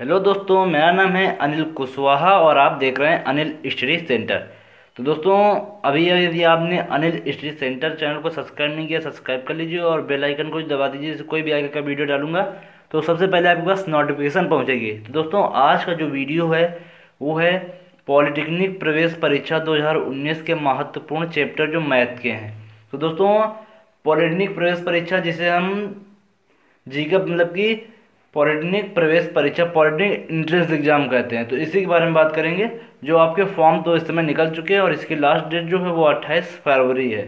Hello दोस्तों, मेरा नाम है अनिल कुशवाहा और आप देख रहे हैं अनिल स्टडी सेंटर। तो दोस्तों, अभी यदि आपने अनिल स्टडी सेंटर चैनल को सब्सक्राइब नहीं किया, सब्सक्राइब कर लीजिए और बेल आइकन को दबा दीजिए जैसे कोई भी आगे का वीडियो डालूँगा तो सबसे पहले आपके पास नोटिफिकेशन पहुंचेगी। तो दोस्तों, आज का जो वीडियो है, वो है पॉलिटेक्निक प्रवेश परीक्षा 2019 के महत्वपूर्ण चैप्टर जो मैथ के हैं। तो दोस्तों, पॉलिटेक्निक प्रवेश परीक्षा जिसे हम जी का मतलब कि पॉलिटेक्निक प्रवेश परीक्षा पॉलिटेक्निक इंट्रेंस एग्ज़ाम कहते हैं। तो इसी के बारे में बात करेंगे, जो आपके फॉर्म तो इस समय निकल चुके हैं और इसकी लास्ट डेट जो है वो अट्ठाईस फरवरी है।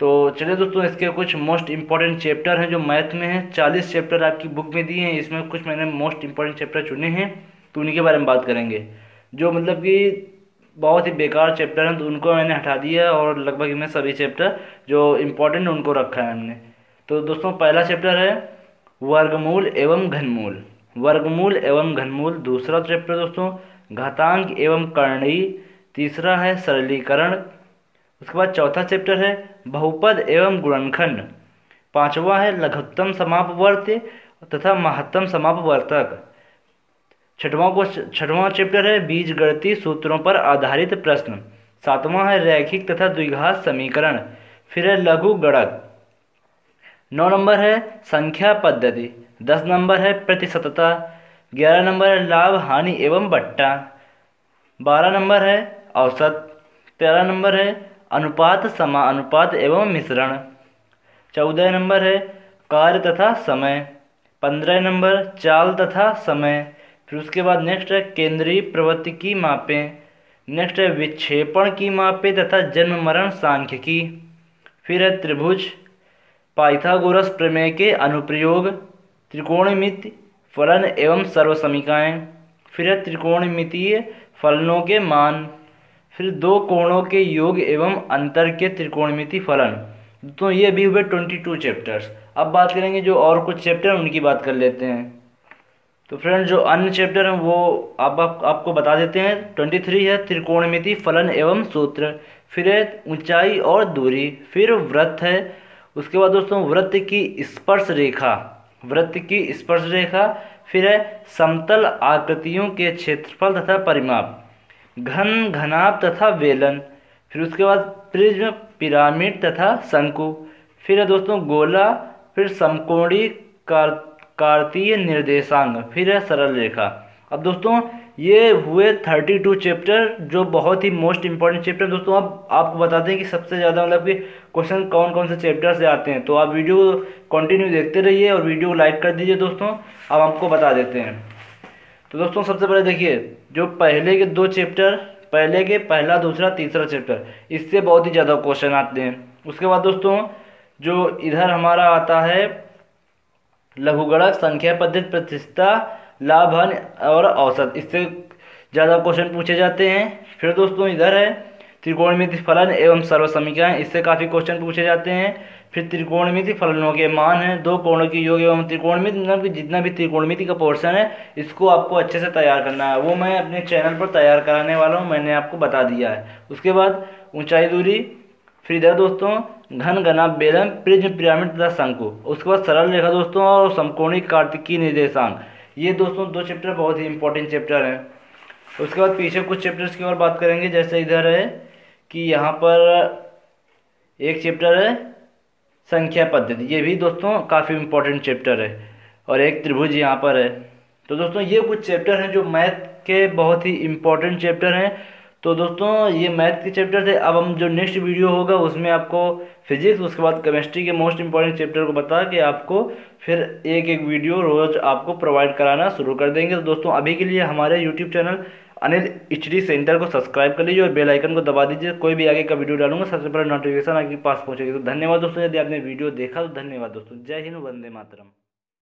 तो चलिए दोस्तों, इसके कुछ मोस्ट इंपॉर्टेंट चैप्टर हैं जो मैथ में हैं। चालीस चैप्टर आपकी बुक में दिए हैं, इसमें कुछ मैंने मोस्ट इंपॉर्टेंट चैप्टर चुने हैं तो उन्हीं के बारे में बात करेंगे। जो मतलब कि बहुत ही बेकार चैप्टर हैं तो उनको मैंने हटा दिया और लगभग इनमें सभी चैप्टर जो इम्पोर्टेंट उनको रखा है हमने। तो दोस्तों, पहला चैप्टर है वर्गमूल एवं घनमूल। वर्गमूल एवं घनमूल, दूसरा चैप्टर दोस्तों, घातांक एवं कर्णीय। तीसरा है सरलीकरण। उसके बाद चौथा चैप्टर है बहुपद एवं गुणनखंड। पांचवा है लघुत्तम समापवर्त तथा महत्तम समापवर्तक। छठवां को छठवां चैप्टर है बीज गणती सूत्रों पर आधारित प्रश्न। सातवां है रैखिक तथा द्विघात समीकरण। फिर है लघु गणक नौ नंबर है संख्या पद्धति, दस नंबर है प्रतिशतता, ग्यारह नंबर है लाभ, हानि एवं बट्टा, बारह नंबर है औसत, तेरह नंबर है अनुपात समा अनुपात एवं मिश्रण, चौदह नंबर है कार्य तथा समय, पंद्रह नंबर चाल तथा समय, फिर उसके बाद नेक्स्ट है केंद्रीय प्रवृत्ति की मापें नेक्स्ट है विक्षेपण की मापें तथा जन्म मरण सांख्यिकी फिर है त्रिभुज पाइथागोरस प्रमेय के अनुप्रयोग त्रिकोणमिति फलन एवं सर्वसमीकाएँ फिर त्रिकोणमितीय फलनों के मान फिर दो कोणों के योग एवं अंतर के त्रिकोणमिति फलन। तो ये भी हुए ट्वेंटी टू चैप्टर्स। अब बात करेंगे जो और कुछ चैप्टर उनकी बात कर लेते हैं। तो फ्रेंड जो अन्य चैप्टर हैं वो आप, आप आपको बता देते हैं ट्वेंटी थ्री है त्रिकोणमिति फलन एवं सूत्र। फिर ऊंचाई और दूरी। फिर व्रत है उसके बाद दोस्तों, वृत्त की स्पर्श रेखा। वृत्त की स्पर्श रेखा, फिर है समतल आकृतियों के क्षेत्रफल तथा परिमाप। घन घनाप तथा वेलन। फिर उसके बाद प्रिज्म, पिरामिड तथा शंकु। फिर है दोस्तों, गोला। फिर समकोणी कार, कार्तीय निर्देशांग फिर है सरल रेखा। अब दोस्तों ये हुए थर्टी टू चैप्टर, जो बहुत ही मोस्ट इंपॉर्टेंट चैप्टर। दोस्तों अब आपको बताते हैं कि सबसे ज़्यादा मतलब कि क्वेश्चन कौन कौन से चैप्टर से आते हैं। तो आप वीडियो कंटिन्यू देखते रहिए और वीडियो को लाइक कर दीजिए दोस्तों। अब आपको बता देते हैं। तो दोस्तों, सबसे पहले देखिए, जो पहले के दो चैप्टर, पहले के पहला, दूसरा, तीसरा चैप्टर, इससे बहुत ही ज़्यादा क्वेश्चन आते हैं। उसके बाद दोस्तों, जो इधर हमारा आता है, लघुगणक संख्या पद्धति प्रतिष्ठा लाभन और औसत। इससे ज़्यादा क्वेश्चन पूछे जाते हैं। फिर दोस्तों इधर है, त्रिकोणमिति फलन एवं सर्वसमीकरण इससे काफ़ी क्वेश्चन पूछे जाते हैं। फिर त्रिकोणमिति फलनों के मान हैं। दो कोणों की योग एवं त्रिकोणमिति मतलब कि जितना भी त्रिकोणमिति का पोर्शन है, इसको आपको अच्छे से तैयार करना है। वो मैं अपने चैनल पर तैयार कराने वाला हूँ। मैंने आपको बता दिया है। उसके बाद ऊंचाई दूरी। फिर इधर दोस्तों, घन, घना, बेलन, प्रिज्म, पिरामिड तथा शंकु। उसके बाद सरल रेखा दोस्तों और समकोणी कार्तिकी निर्देशांक। ये दोस्तों दो चैप्टर बहुत ही इंपॉर्टेंट चैप्टर हैं। उसके बाद पीछे कुछ चैप्टर्स की और बात करेंगे। जैसे इधर है कि यहाँ पर एक चैप्टर है संख्या पद्धति। ये भी दोस्तों काफ़ी इम्पोर्टेंट चैप्टर है और एक त्रिभुज यहाँ पर है। तो दोस्तों ये कुछ चैप्टर हैं जो मैथ के बहुत ही इम्पोर्टेंट चैप्टर हैं तो दोस्तों, ये मैथ के चैप्टर थे। अब हम जो नेक्स्ट वीडियो होगा, उसमें आपको फिजिक्स उसके बाद केमिस्ट्री के मोस्ट इंपॉर्टेंट चैप्टर को बता के आपको फिर एक एक वीडियो रोज़ आपको प्रोवाइड कराना शुरू कर देंगे। तो दोस्तों, अभी के लिए हमारे YouTube channel Anil HD centre को सब्सक्राइब कर लीजिए और बेल आइकन को दबा दीजिए। कोई भी आगे का वीडियो डालूँगा, सबसे पहले नोटिफिकेशन आपके पास पहुंचेगी। तो धन्यवाद दोस्तों, यदि आपने वीडियो देखा तो धन्यवाद दोस्तों। जय हिंद, वंदे मातरम।